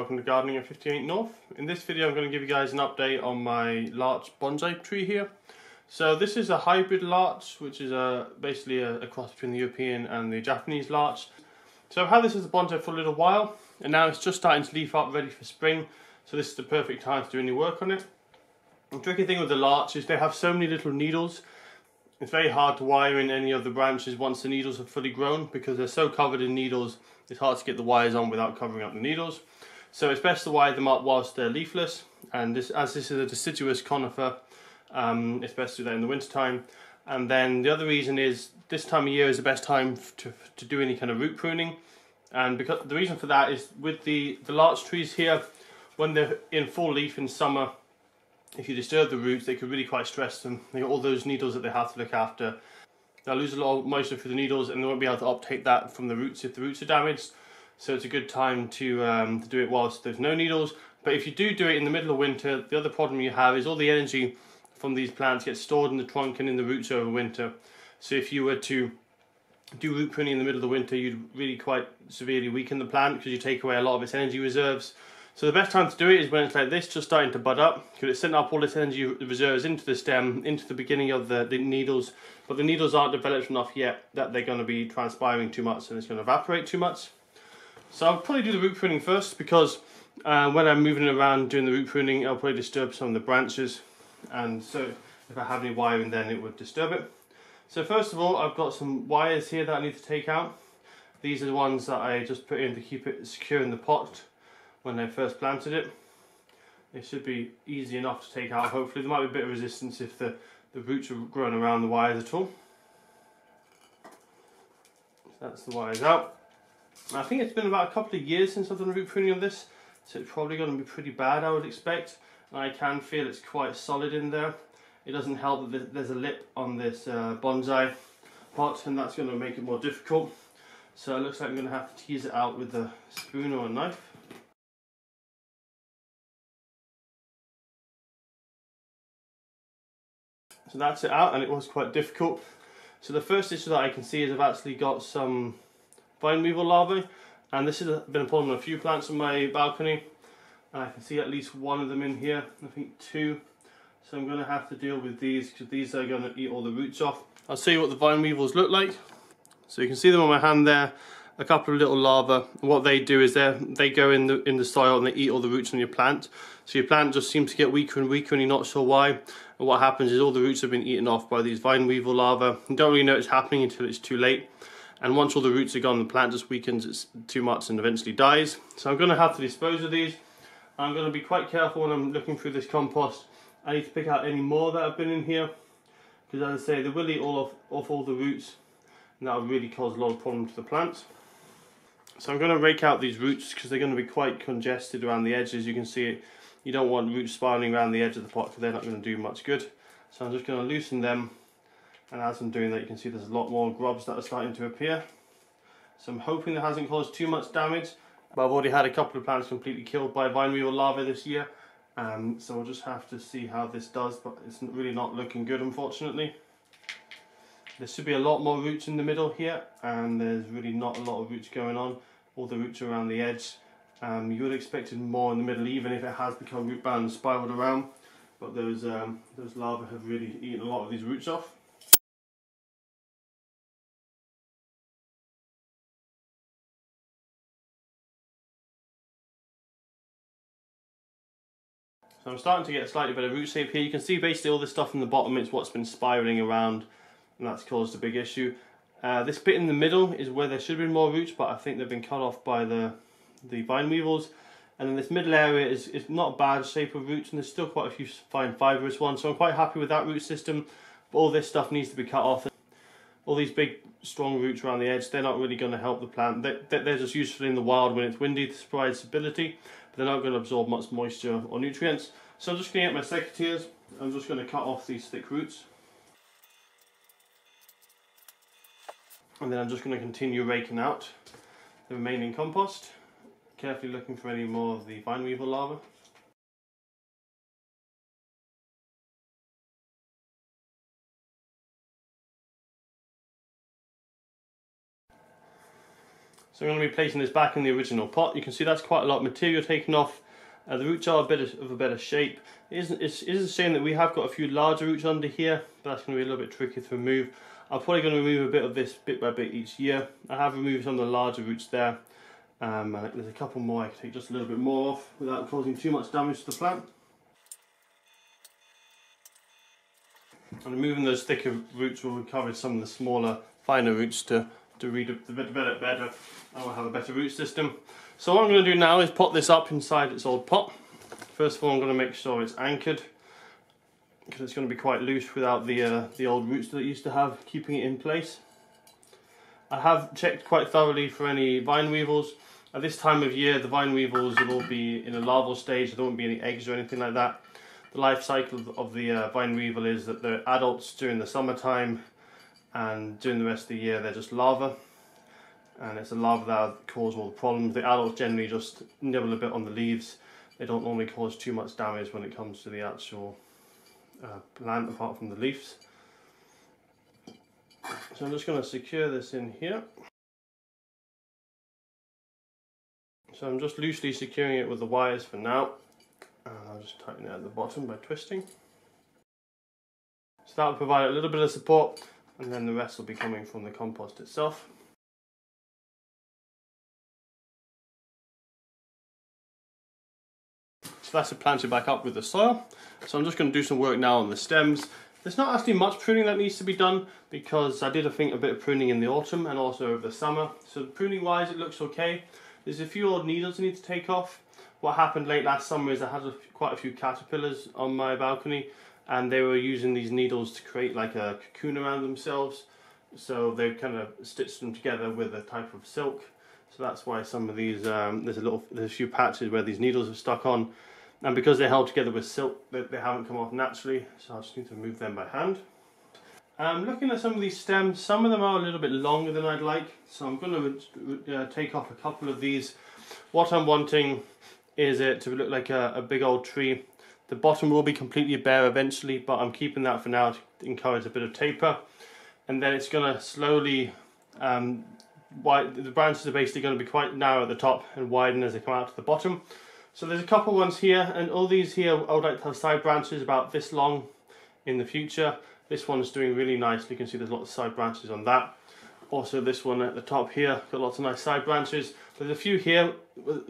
welcome to Gardening at 58 North. In this video I'm going to give you guys an update on my larch bonsai tree here. So this is a hybrid larch which is a, basically a, a cross between the European and the Japanese larch. So I've had this as a bonsai for a little while and now it's just starting to leaf up ready for spring so this is the perfect time to do any work on it. The tricky thing with the larch is they have so many little needles it's very hard to wire in any of the branches once the needles are fully grown because they're so covered in needles it's hard to get the wires on without covering up the needles. So it's best to wire them up whilst they're leafless and this, as this is a deciduous conifer um, it's best to do that in the winter time. And then the other reason is this time of year is the best time to, to do any kind of root pruning and because the reason for that is with the, the larch trees here when they're in full leaf in summer if you disturb the roots, they could really quite stress them. They got all those needles that they have to look after. They'll lose a lot of moisture through the needles and they won't be able to uptake that from the roots if the roots are damaged. So it's a good time to, um, to do it whilst there's no needles. But if you do do it in the middle of winter, the other problem you have is all the energy from these plants gets stored in the trunk and in the roots over winter. So if you were to do root pruning in the middle of the winter, you'd really quite severely weaken the plant because you take away a lot of its energy reserves. So the best time to do it is when it's like this, just starting to bud up, because it's sent up all its energy reserves into the stem, into the beginning of the, the needles, but the needles aren't developed enough yet that they're going to be transpiring too much and it's going to evaporate too much. So I'll probably do the root pruning first because uh, when I'm moving around doing the root pruning, I'll probably disturb some of the branches, and so if I have any wiring then it would disturb it. So first of all, I've got some wires here that I need to take out. These are the ones that I just put in to keep it secure in the pot when they first planted it. It should be easy enough to take out hopefully. There might be a bit of resistance if the, the roots are growing around the wires at all. So that's the wires out. I think it's been about a couple of years since I've done root pruning of this, so it's probably going to be pretty bad I would expect. And I can feel it's quite solid in there. It doesn't help that there's a lip on this uh, bonsai pot and that's going to make it more difficult. So it looks like I'm going to have to tease it out with a spoon or a knife. So that's it out and it was quite difficult. So the first issue that I can see is I've actually got some vine weevil larvae and this has been a problem on a few plants on my balcony I can see at least one of them in here, I think two. So I'm going to have to deal with these because these are going to eat all the roots off. I'll show you what the vine weevils look like. So you can see them on my hand there, a couple of little larvae. What they do is they they go in the in the soil and they eat all the roots on your plant. So your plant just seems to get weaker and weaker and you're not sure why. And what happens is all the roots have been eaten off by these vine weevil larvae. You don't really know it's happening until it's too late. And once all the roots are gone, the plant just weakens it's too much and eventually dies. So I'm going to have to dispose of these. I'm going to be quite careful when I'm looking through this compost. I need to pick out any more that have been in here. Because as I say, they will eat all off, off all the roots. And that will really cause a lot of problems to the plants. So I'm going to rake out these roots because they're going to be quite congested around the edges. You can see it you don't want roots spiraling around the edge of the pot because they're not going to do much good. So I'm just going to loosen them and as I'm doing that you can see there's a lot more grubs that are starting to appear. So I'm hoping that hasn't caused too much damage but I've already had a couple of plants completely killed by vine weevil larvae this year um, so we'll just have to see how this does but it's really not looking good unfortunately. There should be a lot more roots in the middle here and there's really not a lot of roots going on. All the roots are around the edge um, you would expect it more in the middle, even if it has become root bound and spiraled around. But those um, those larvae have really eaten a lot of these roots off. So I'm starting to get a slightly better root shape here. You can see basically all this stuff in the bottom is what's been spiraling around and that's caused a big issue. Uh, this bit in the middle is where there should have been more roots but I think they've been cut off by the the vine weevils. And then this middle area is, is not a bad shape of roots and there's still quite a few fine fibrous ones. So I'm quite happy with that root system. But all this stuff needs to be cut off. All these big strong roots around the edge, they're not really going to help the plant. They, they're just useful in the wild when it's windy to provide stability. They're not going to absorb much moisture or nutrients. So I'm just going to get my secateurs. I'm just going to cut off these thick roots. And then I'm just going to continue raking out the remaining compost carefully looking for any more of the vine weevil larvae. So I'm going to be placing this back in the original pot. You can see that's quite a lot of material taken off. Uh, the roots are a bit of a better shape. It isn't, it's, it is a shame that we have got a few larger roots under here, but that's going to be a little bit tricky to remove. I'm probably going to remove a bit of this bit by bit each year. I have removed some of the larger roots there. Um, and there's a couple more I can take just a little bit more off without causing too much damage to the plant. And removing those thicker roots will encourage some of the smaller, finer roots to, to read a bit better, better and we'll have a better root system. So what I'm going to do now is pot this up inside its old pot. First of all I'm going to make sure it's anchored because it's going to be quite loose without the, uh, the old roots that it used to have keeping it in place. I have checked quite thoroughly for any vine weevils. At this time of year, the vine weevils will all be in a larval stage. There won't be any eggs or anything like that. The life cycle of the uh, vine weevil is that they're adults during the summertime and during the rest of the year they're just larvae. And it's the larvae that cause all the problems. The adults generally just nibble a bit on the leaves. They don't normally cause too much damage when it comes to the actual uh, plant apart from the leaves. So I'm just going to secure this in here. So I'm just loosely securing it with the wires for now. And I'll just tighten it at the bottom by twisting. So that will provide a little bit of support and then the rest will be coming from the compost itself. So that's it planted back up with the soil. So I'm just going to do some work now on the stems. There's not actually much pruning that needs to be done because I did I think a bit of pruning in the autumn and also over the summer. So pruning wise it looks okay. There's a few old needles I need to take off. What happened late last summer is I had a, quite a few caterpillars on my balcony and they were using these needles to create like a cocoon around themselves. So they kind of stitched them together with a type of silk. So that's why some of these, um, there's a little, there's a few patches where these needles are stuck on and because they're held together with silk they, they haven't come off naturally so I just need to move them by hand. Um, looking at some of these stems, some of them are a little bit longer than I'd like so I'm going to uh, take off a couple of these. What I'm wanting is it to look like a, a big old tree. The bottom will be completely bare eventually but I'm keeping that for now to encourage a bit of taper and then it's going to slowly um, the branches are basically going to be quite narrow at the top and widen as they come out to the bottom so there's a couple ones here, and all these here I would like to have side branches about this long in the future. This one's doing really nicely, you can see there's lots of side branches on that. Also this one at the top here, got lots of nice side branches. There's a few here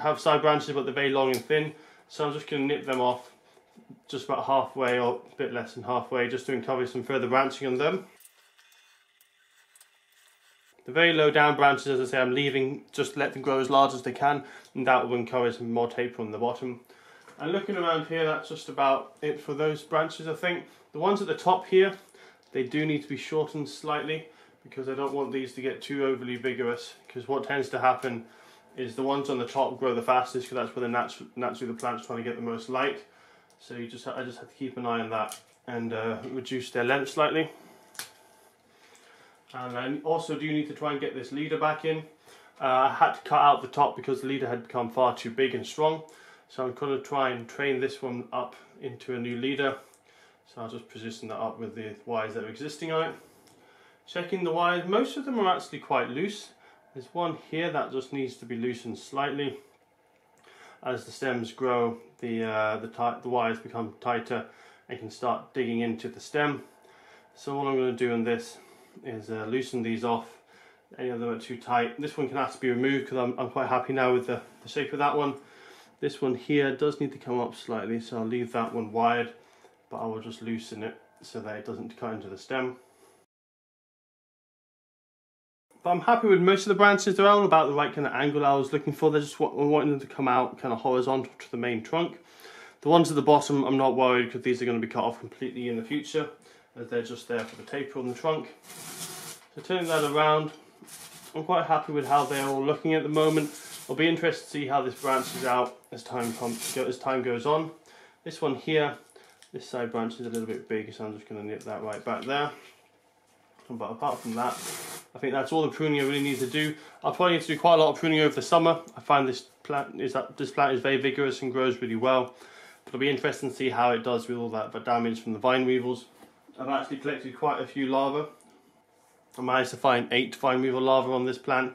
have side branches but they're very long and thin, so I'm just going to nip them off just about halfway or a bit less than halfway just to encourage some further branching on them. The very low down branches, as I say, I'm leaving, just let them grow as large as they can, and that will encourage more taper on the bottom. And looking around here, that's just about it for those branches, I think. The ones at the top here, they do need to be shortened slightly, because I don't want these to get too overly vigorous, because what tends to happen is the ones on the top grow the fastest, because that's where the natu naturally the plant's trying to get the most light. So you just I just have to keep an eye on that and uh, reduce their length slightly. And I also do you need to try and get this leader back in. Uh, I had to cut out the top because the leader had become far too big and strong. So I'm going to try and train this one up into a new leader. So I'll just position that up with the wires that are existing on it. Checking the wires, most of them are actually quite loose. There's one here that just needs to be loosened slightly. As the stems grow, the, uh, the, the wires become tighter and can start digging into the stem. So what I'm going to do on this is uh, loosen these off. Any of them are too tight. This one can have to be removed because I'm, I'm quite happy now with the, the shape of that one. This one here does need to come up slightly, so I'll leave that one wired, but I will just loosen it so that it doesn't cut into the stem. But I'm happy with most of the branches. They're all about the right kind of angle I was looking for. They're just wanting them to come out kind of horizontal to the main trunk. The ones at the bottom, I'm not worried because these are going to be cut off completely in the future as they're just there for the taper on the trunk. So turning that around, I'm quite happy with how they're all looking at the moment. I'll be interested to see how this branches out as time comes, as time goes on. This one here, this side branch is a little bit bigger, so I'm just going to nip that right back there. But apart from that, I think that's all the pruning I really need to do. I'll probably need to do quite a lot of pruning over the summer. I find this plant is that this plant is very vigorous and grows really well. But it'll be interesting to see how it does with all that damage from the vine weevils. I've actually collected quite a few larvae. I managed to find eight vine weevil larvae on this plant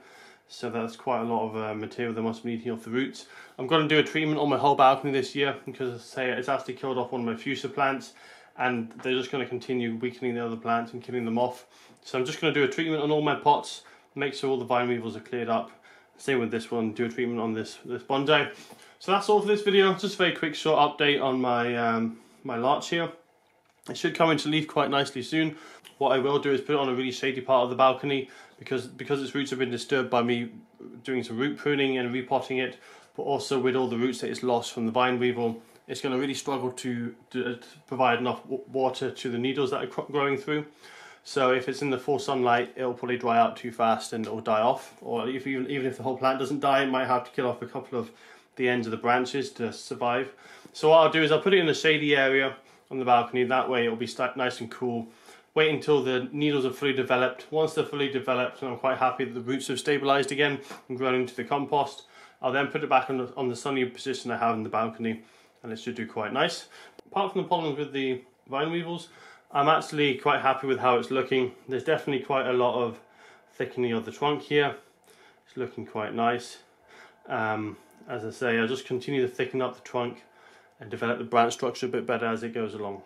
So that's quite a lot of uh, material that must be eating off the roots. I'm going to do a treatment on my whole balcony this year because I say it's actually killed off one of my fuchsia plants and they're just going to continue weakening the other plants and killing them off. So I'm just going to do a treatment on all my pots, make sure all the vine weevils are cleared up. Same with this one, do a treatment on this, this bonsai. So that's all for this video, just a very quick short update on my, um, my larch here. It should come into leaf quite nicely soon. What I will do is put it on a really shady part of the balcony because because its roots have been disturbed by me doing some root pruning and repotting it, but also with all the roots that it's lost from the vine weevil, it's going to really struggle to, to, uh, to provide enough water to the needles that are growing through. So if it's in the full sunlight, it'll probably dry out too fast and it'll die off. Or if even, even if the whole plant doesn't die, it might have to kill off a couple of the ends of the branches to survive. So what I'll do is I'll put it in a shady area on the balcony. That way it'll be nice and cool. Wait until the needles are fully developed. Once they're fully developed and I'm quite happy that the roots have stabilised again and grown into the compost, I'll then put it back on the, on the sunny position I have in the balcony and it should do quite nice. Apart from the problems with the vine weevils, I'm actually quite happy with how it's looking. There's definitely quite a lot of thickening of the trunk here. It's looking quite nice. Um, as I say, I'll just continue to thicken up the trunk and develop the branch structure a bit better as it goes along.